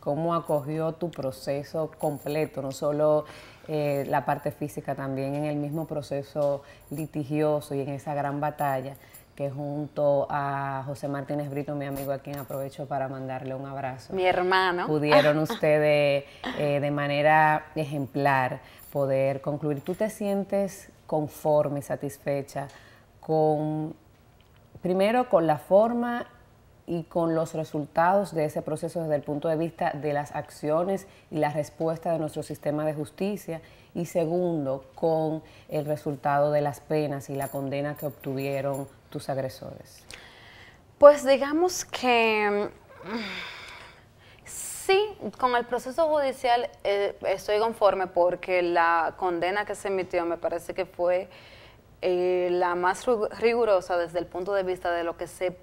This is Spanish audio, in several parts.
cómo acogió tu proceso completo, no solo eh, la parte física, también en el mismo proceso litigioso y en esa gran batalla que junto a José Martínez Brito, mi amigo a quien aprovecho para mandarle un abrazo. Mi hermano. Pudieron ustedes eh, de manera ejemplar poder concluir. ¿Tú te sientes conforme y satisfecha con, primero, con la forma y con los resultados de ese proceso desde el punto de vista de las acciones y la respuesta de nuestro sistema de justicia y segundo, con el resultado de las penas y la condena que obtuvieron tus agresores? Pues digamos que sí, con el proceso judicial eh, estoy conforme porque la condena que se emitió me parece que fue eh, la más rigurosa desde el punto de vista de lo que se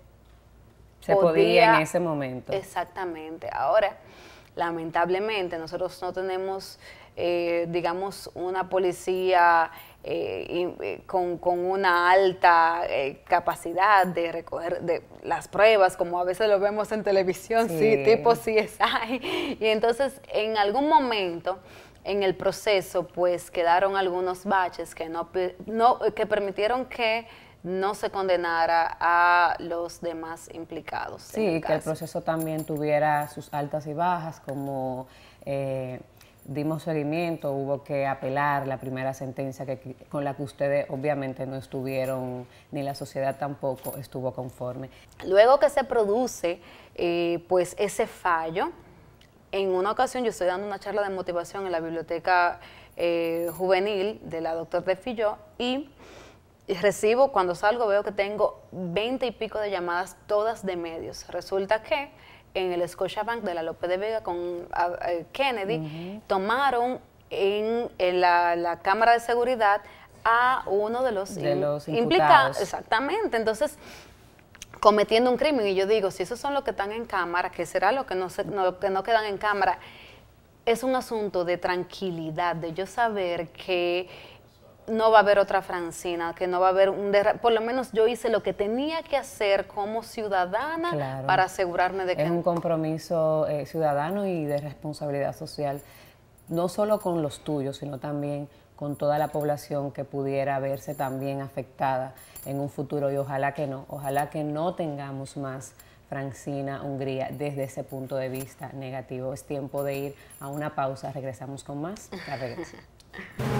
se podía, en ese momento. Exactamente. Ahora, lamentablemente, nosotros no tenemos, eh, digamos, una policía eh, eh, con, una alta capacidad de recoger de las pruebas, como a veces lo vemos en televisión, sí, tipo CSI. Y entonces, en algún momento en el proceso, pues quedaron algunos baches que no, no que permitieron que no se condenara a los demás implicados. Sí, que el proceso también tuviera sus altas y bajas, como eh, dimos seguimiento, hubo que apelar la primera sentencia que, con la que ustedes obviamente no estuvieron, ni la sociedad tampoco estuvo conforme. Luego que se produce eh, pues ese fallo, en una ocasión yo estoy dando una charla de motivación en la biblioteca eh, juvenil de la doctora de Filló y recibo, cuando salgo veo que tengo 20 y pico de llamadas, todas de medios. Resulta que en el Scotiabank de la López de Vega con Kennedy tomaron en, la, cámara de seguridad a uno de los, implicados. Exactamente. Entonces, cometiendo un crimen. Y yo digo, si esos son los que están en cámara, ¿qué será lo que no, lo que no quedan en cámara? Es un asunto de tranquilidad, de yo saber que no va a haber otra Francina, que no va a haber un por lo menos yo hice lo que tenía que hacer como ciudadana para asegurarme de que... Es un compromiso eh, ciudadano y de responsabilidad social, no solo con los tuyos, sino también con toda la población que pudiera verse también afectada en un futuro y ojalá que no, ojalá que no tengamos más Francina Hungría desde ese punto de vista negativo. Es tiempo de ir a una pausa, regresamos con más. La